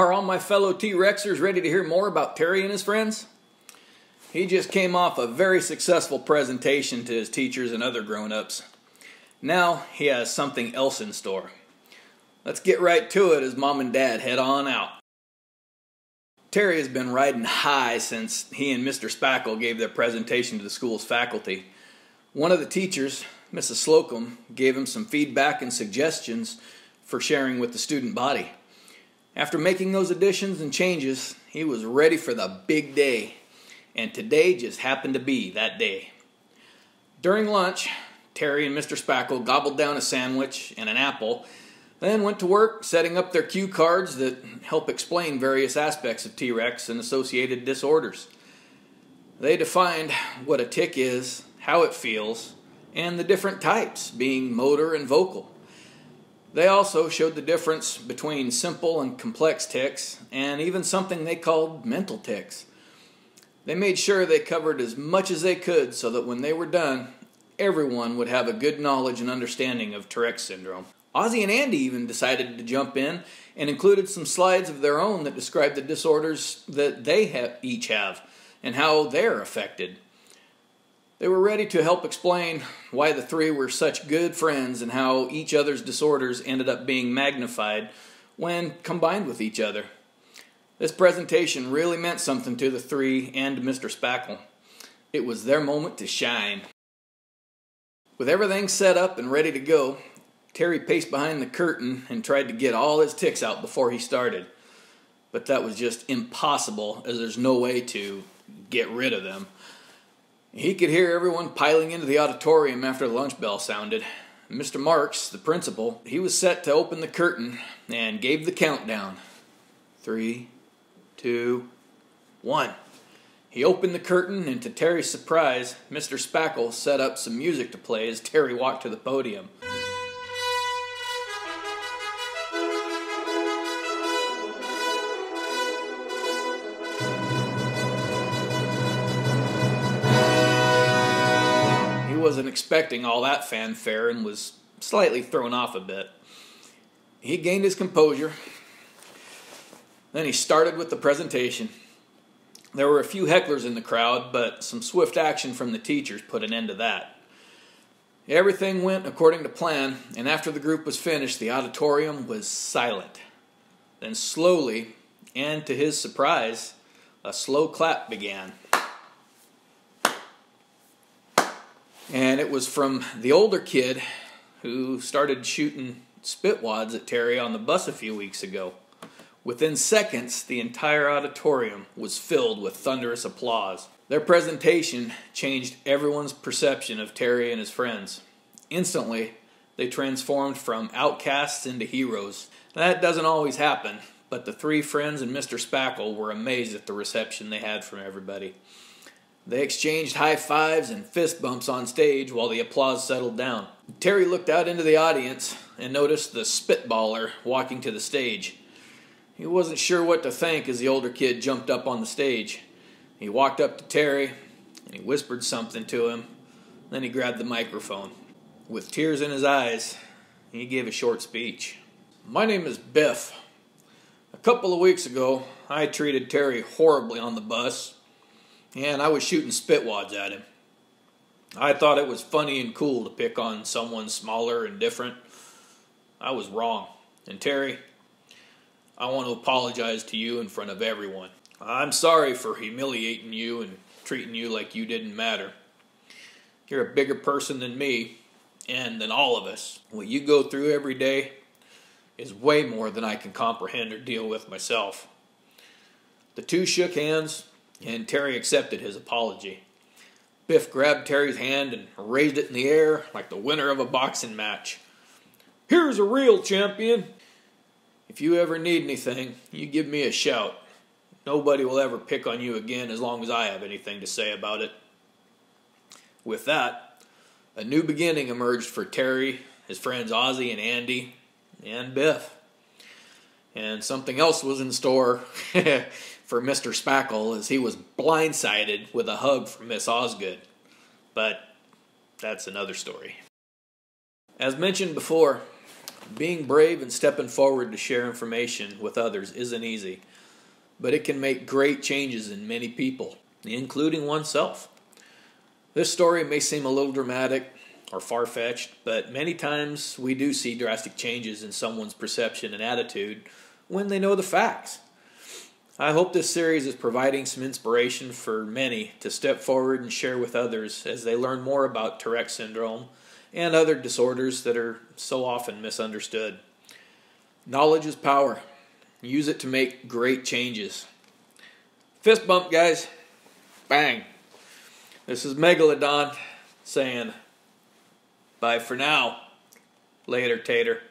Are all my fellow T Rexers ready to hear more about Terry and his friends? He just came off a very successful presentation to his teachers and other grown ups. Now he has something else in store. Let's get right to it as mom and dad head on out. Terry has been riding high since he and Mr. Spackle gave their presentation to the school's faculty. One of the teachers, Mrs. Slocum, gave him some feedback and suggestions for sharing with the student body. After making those additions and changes, he was ready for the big day, and today just happened to be that day. During lunch, Terry and Mr. Spackle gobbled down a sandwich and an apple, then went to work setting up their cue cards that help explain various aspects of T Rex and associated disorders. They defined what a tic is, how it feels, and the different types, being motor and vocal. They also showed the difference between simple and complex tics, and even something they called mental tics. They made sure they covered as much as they could so that when they were done, everyone would have a good knowledge and understanding of Tourette's syndrome. Ozzy and Andy even decided to jump in and included some slides of their own that described the disorders that they have, each have and how they're affected. They were ready to help explain why the three were such good friends and how each other's disorders ended up being magnified when combined with each other. This presentation really meant something to the three and Mr. Spackle. It was their moment to shine. With everything set up and ready to go, Terry paced behind the curtain and tried to get all his tics out before he started. But that was just impossible, as there's no way to get rid of them. He could hear everyone piling into the auditorium after the lunch bell sounded. Mr. Marks, the principal, he was set to open the curtain and gave the countdown. Three, two, one. He opened the curtain, and to Terry's surprise, Mr. Spackle set up some music to play as Terry walked to the podium. Wasn't expecting all that fanfare and was slightly thrown off a bit. He gained his composure. Then he started with the presentation. There were a few hecklers in the crowd, but some swift action from the teachers put an end to that. Everything went according to plan, and after the group was finished, the auditorium was silent. Then, slowly, and to his surprise, a slow clap began. And it was from the older kid who started shooting spitwads at Terry on the bus a few weeks ago. Within seconds, the entire auditorium was filled with thunderous applause. Their presentation changed everyone's perception of Terry and his friends. Instantly, they transformed from outcasts into heroes. That doesn't always happen, but the three friends and Mr. Spackle were amazed at the reception they had from everybody. They exchanged high fives and fist bumps on stage while the applause settled down. Terry looked out into the audience and noticed the spitballer walking to the stage. He wasn't sure what to think as the older kid jumped up on the stage. He walked up to Terry and he whispered something to him. Then he grabbed the microphone. With tears in his eyes, he gave a short speech. My name is Biff. A couple of weeks ago, I treated Terry horribly on the bus and I was shooting spitwads at him. I thought it was funny and cool to pick on someone smaller and different. I was wrong. And Terry, I want to apologize to you in front of everyone. I'm sorry for humiliating you and treating you like you didn't matter. You're a bigger person than me and than all of us. What you go through every day is way more than I can comprehend or deal with myself. The two shook hands and Terry accepted his apology. Biff grabbed Terry's hand and raised it in the air like the winner of a boxing match. Here's a real champion. If you ever need anything, you give me a shout. Nobody will ever pick on you again as long as I have anything to say about it. With that, a new beginning emerged for Terry, his friends Ozzy and Andy, and Biff. And something else was in store for Mr. Spackle as he was blindsided with a hug from Miss Osgood. But that's another story. As mentioned before, Being brave and stepping forward to share information with others isn't easy, but it can make great changes in many people, including oneself. This story may seem a little dramatic or far fetched, but many times we do see drastic changes in someone's perception and attitude when they know the facts. I hope this series is providing some inspiration for many to step forward and share with others as they learn more about Tourette syndrome and other disorders that are so often misunderstood. Knowledge is power. Use it to make great changes. Fist bump, guys. Bang. This is Megalodon saying bye for now. Later, Tater.